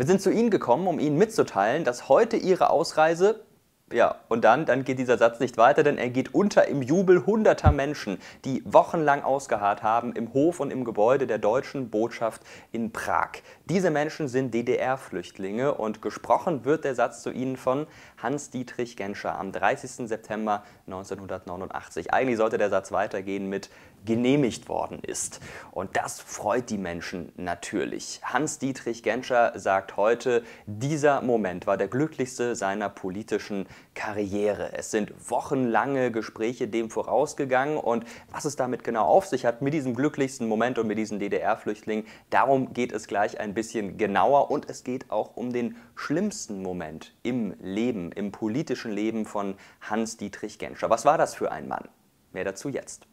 Wir sind zu Ihnen gekommen, um Ihnen mitzuteilen, dass heute Ihre Ausreise ja, und dann, dann geht dieser Satz nicht weiter, denn er geht unter im Jubel hunderter Menschen, die wochenlang ausgeharrt haben im Hof und im Gebäude der deutschen Botschaft in Prag. Diese Menschen sind DDR-Flüchtlinge und gesprochen wird der Satz zu ihnen von Hans-Dietrich Genscher am 30. September 1989. Eigentlich sollte der Satz weitergehen mit genehmigt worden ist. Und das freut die Menschen natürlich. Hans-Dietrich Genscher sagt heute, dieser Moment war der glücklichste seiner politischen Karriere. Es sind wochenlange Gespräche dem vorausgegangen und was es damit genau auf sich hat mit diesem glücklichsten Moment und mit diesen DDR-Flüchtlingen, darum geht es gleich ein bisschen genauer und es geht auch um den schlimmsten Moment im Leben, im politischen Leben von Hans-Dietrich Genscher. Was war das für ein Mann? Mehr dazu jetzt.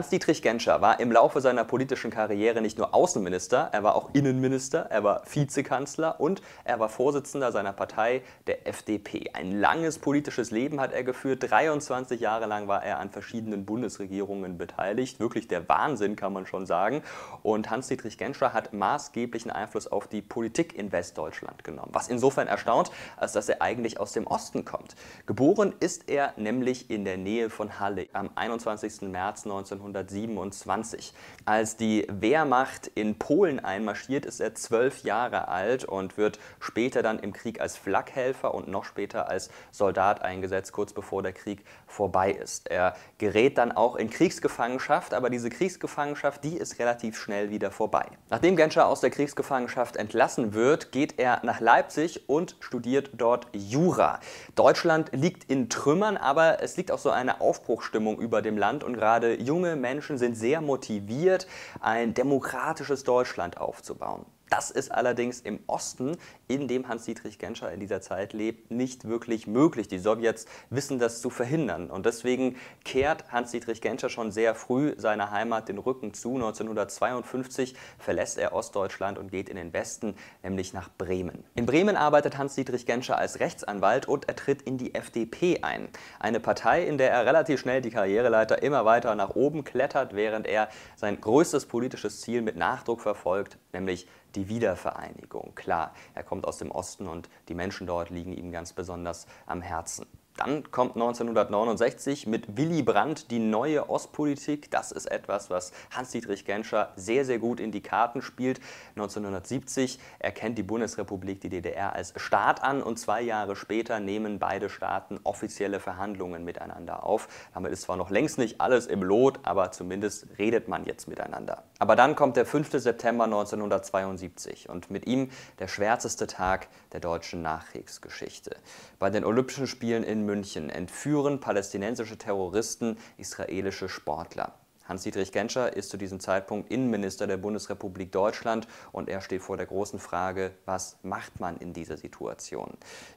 Hans-Dietrich Genscher war im Laufe seiner politischen Karriere nicht nur Außenminister, er war auch Innenminister, er war Vizekanzler und er war Vorsitzender seiner Partei, der FDP. Ein langes politisches Leben hat er geführt. 23 Jahre lang war er an verschiedenen Bundesregierungen beteiligt. Wirklich der Wahnsinn, kann man schon sagen. Und Hans-Dietrich Genscher hat maßgeblichen Einfluss auf die Politik in Westdeutschland genommen. Was insofern erstaunt, als dass er eigentlich aus dem Osten kommt. Geboren ist er nämlich in der Nähe von Halle am 21. März 19 1927. Als die Wehrmacht in Polen einmarschiert, ist er zwölf Jahre alt und wird später dann im Krieg als Flakhelfer und noch später als Soldat eingesetzt, kurz bevor der Krieg vorbei ist. Er gerät dann auch in Kriegsgefangenschaft, aber diese Kriegsgefangenschaft, die ist relativ schnell wieder vorbei. Nachdem Genscher aus der Kriegsgefangenschaft entlassen wird, geht er nach Leipzig und studiert dort Jura. Deutschland liegt in Trümmern, aber es liegt auch so eine Aufbruchstimmung über dem Land und gerade junge Menschen sind sehr motiviert, ein demokratisches Deutschland aufzubauen. Das ist allerdings im Osten, in dem Hans-Dietrich Genscher in dieser Zeit lebt, nicht wirklich möglich. Die Sowjets wissen das zu verhindern. Und deswegen kehrt Hans-Dietrich Genscher schon sehr früh seiner Heimat den Rücken zu. 1952 verlässt er Ostdeutschland und geht in den Westen, nämlich nach Bremen. In Bremen arbeitet Hans-Dietrich Genscher als Rechtsanwalt und er tritt in die FDP ein. Eine Partei, in der er relativ schnell die Karriereleiter immer weiter nach oben klettert, während er sein größtes politisches Ziel mit Nachdruck verfolgt, nämlich die Wiedervereinigung. Klar, er kommt aus dem Osten und die Menschen dort liegen ihm ganz besonders am Herzen. Dann kommt 1969 mit Willy Brandt die neue Ostpolitik. Das ist etwas, was Hans-Dietrich Genscher sehr, sehr gut in die Karten spielt. 1970 erkennt die Bundesrepublik die DDR als Staat an und zwei Jahre später nehmen beide Staaten offizielle Verhandlungen miteinander auf. Damit ist zwar noch längst nicht alles im Lot, aber zumindest redet man jetzt miteinander. Aber dann kommt der 5. September 1972 und mit ihm der schwärzeste Tag der deutschen Nachkriegsgeschichte. Bei den Olympischen Spielen in München entführen palästinensische Terroristen israelische Sportler. Hans-Dietrich Genscher ist zu diesem Zeitpunkt Innenminister der Bundesrepublik Deutschland und er steht vor der großen Frage, was macht man in dieser Situation?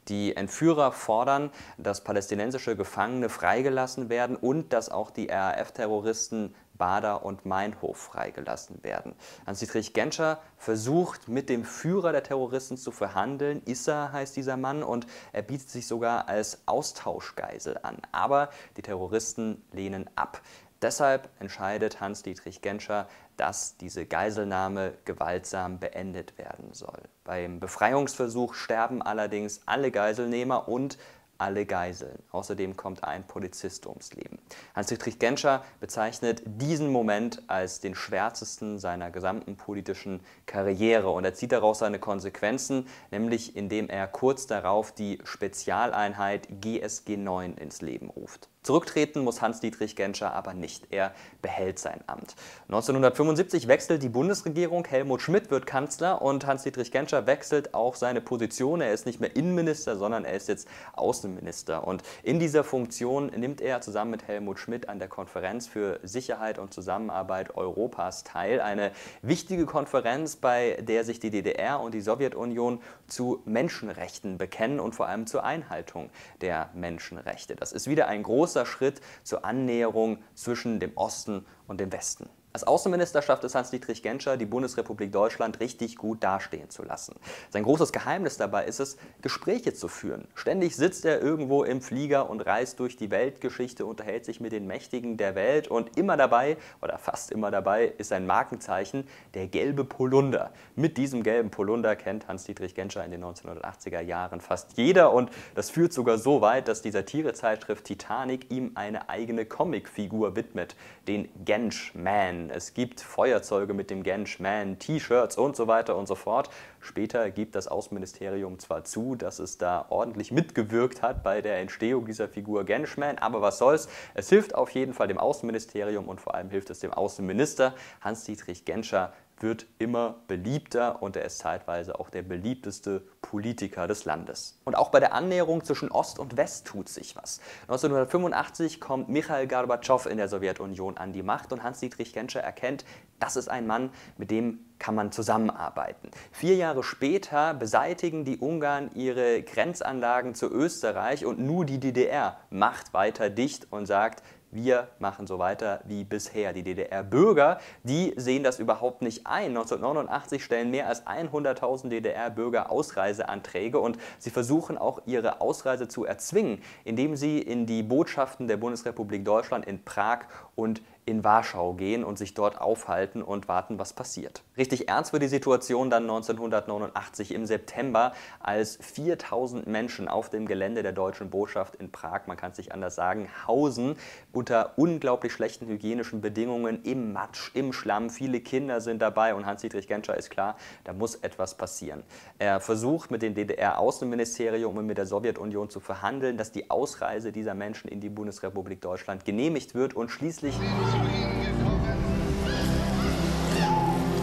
Die Entführer fordern, dass palästinensische Gefangene freigelassen werden und dass auch die RAF-Terroristen Bader und Meinhof freigelassen werden. Hans-Dietrich Genscher versucht mit dem Führer der Terroristen zu verhandeln. Issa heißt dieser Mann und er bietet sich sogar als Austauschgeisel an. Aber die Terroristen lehnen ab. Deshalb entscheidet Hans-Dietrich Genscher, dass diese Geiselnahme gewaltsam beendet werden soll. Beim Befreiungsversuch sterben allerdings alle Geiselnehmer und alle Geiseln. Außerdem kommt ein Polizist ums Leben. Hans-Dietrich Genscher bezeichnet diesen Moment als den schwärzesten seiner gesamten politischen Karriere und er zieht daraus seine Konsequenzen, nämlich indem er kurz darauf die Spezialeinheit GSG 9 ins Leben ruft. Zurücktreten muss Hans-Dietrich Genscher aber nicht. Er behält sein Amt. 1975 wechselt die Bundesregierung, Helmut Schmidt wird Kanzler und Hans-Dietrich Genscher wechselt auch seine Position. Er ist nicht mehr Innenminister, sondern er ist jetzt Außenminister. Und in dieser Funktion nimmt er zusammen mit Helmut Schmidt an der Konferenz für Sicherheit und Zusammenarbeit Europas teil. Eine wichtige Konferenz, bei der sich die DDR und die Sowjetunion zu Menschenrechten bekennen und vor allem zur Einhaltung der Menschenrechte. Das ist wieder ein großer Schritt zur Annäherung zwischen dem Osten und dem Westen. Als Außenminister schafft es Hans-Dietrich Genscher, die Bundesrepublik Deutschland richtig gut dastehen zu lassen. Sein großes Geheimnis dabei ist es, Gespräche zu führen. Ständig sitzt er irgendwo im Flieger und reist durch die Weltgeschichte, unterhält sich mit den Mächtigen der Welt und immer dabei, oder fast immer dabei, ist sein Markenzeichen der gelbe Polunder. Mit diesem gelben Polunder kennt Hans-Dietrich Genscher in den 1980er Jahren fast jeder und das führt sogar so weit, dass die Satirezeitschrift Titanic ihm eine eigene Comicfigur widmet, den Gensch Man. Es gibt Feuerzeuge mit dem Gensch Man, T-Shirts und so weiter und so fort. Später gibt das Außenministerium zwar zu, dass es da ordentlich mitgewirkt hat bei der Entstehung dieser Figur Genschman, aber was soll's. Es hilft auf jeden Fall dem Außenministerium und vor allem hilft es dem Außenminister Hans-Dietrich Genscher, wird immer beliebter und er ist zeitweise auch der beliebteste Politiker des Landes. Und auch bei der Annäherung zwischen Ost und West tut sich was. 1985 kommt Michail Gorbatschow in der Sowjetunion an die Macht und Hans-Dietrich Genscher erkennt, das ist ein Mann, mit dem kann man zusammenarbeiten. Vier Jahre später beseitigen die Ungarn ihre Grenzanlagen zu Österreich und nur die DDR macht weiter dicht und sagt, wir machen so weiter wie bisher. Die DDR-Bürger, die sehen das überhaupt nicht ein. 1989 stellen mehr als 100.000 DDR-Bürger Ausreiseanträge und sie versuchen auch ihre Ausreise zu erzwingen, indem sie in die Botschaften der Bundesrepublik Deutschland in Prag und in Warschau gehen und sich dort aufhalten und warten, was passiert. Richtig ernst wird die Situation dann 1989 im September, als 4000 Menschen auf dem Gelände der deutschen Botschaft in Prag, man kann es nicht anders sagen, hausen unter unglaublich schlechten hygienischen Bedingungen im Matsch, im Schlamm. Viele Kinder sind dabei und Hans-Dietrich Genscher ist klar, da muss etwas passieren. Er versucht mit dem DDR-Außenministerium und mit der Sowjetunion zu verhandeln, dass die Ausreise dieser Menschen in die Bundesrepublik Deutschland genehmigt wird und schließlich zu Ihnen gekommen,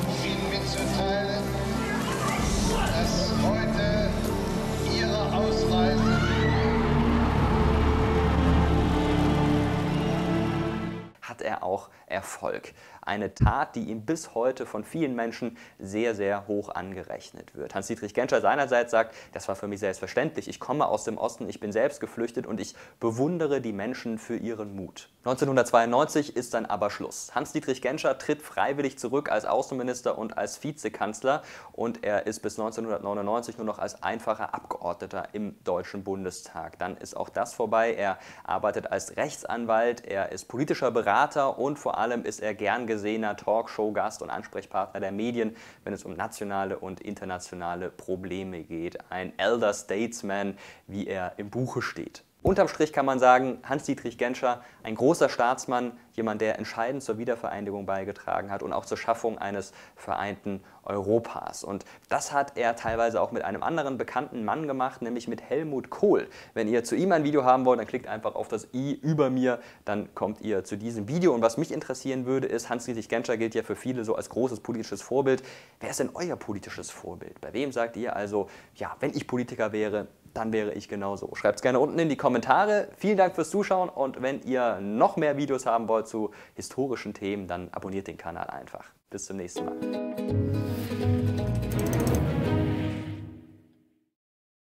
um Ihnen mitzuteilen, dass heute Ihre Ausreise hat er auch Erfolg. Eine Tat, die ihm bis heute von vielen Menschen sehr, sehr hoch angerechnet wird. Hans-Dietrich Genscher seinerseits sagt, das war für mich selbstverständlich. Ich komme aus dem Osten, ich bin selbst geflüchtet und ich bewundere die Menschen für ihren Mut. 1992 ist dann aber Schluss. Hans-Dietrich Genscher tritt freiwillig zurück als Außenminister und als Vizekanzler und er ist bis 1999 nur noch als einfacher Abgeordneter im Deutschen Bundestag. Dann ist auch das vorbei. Er arbeitet als Rechtsanwalt, er ist politischer Berater und vor allem ist er gern gesehener Talkshow-Gast und Ansprechpartner der Medien, wenn es um nationale und internationale Probleme geht. Ein Elder Statesman, wie er im Buche steht. Unterm Strich kann man sagen, Hans-Dietrich Genscher, ein großer Staatsmann, jemand, der entscheidend zur Wiedervereinigung beigetragen hat und auch zur Schaffung eines vereinten Europas. Und das hat er teilweise auch mit einem anderen bekannten Mann gemacht, nämlich mit Helmut Kohl. Wenn ihr zu ihm ein Video haben wollt, dann klickt einfach auf das i über mir, dann kommt ihr zu diesem Video. Und was mich interessieren würde, ist, Hans-Dietrich Genscher gilt ja für viele so als großes politisches Vorbild. Wer ist denn euer politisches Vorbild? Bei wem sagt ihr also, ja, wenn ich Politiker wäre, dann wäre ich genauso. Schreibt es gerne unten in die Kommentare. Vielen Dank fürs Zuschauen und wenn ihr noch mehr Videos haben wollt zu historischen Themen, dann abonniert den Kanal einfach. Bis zum nächsten Mal.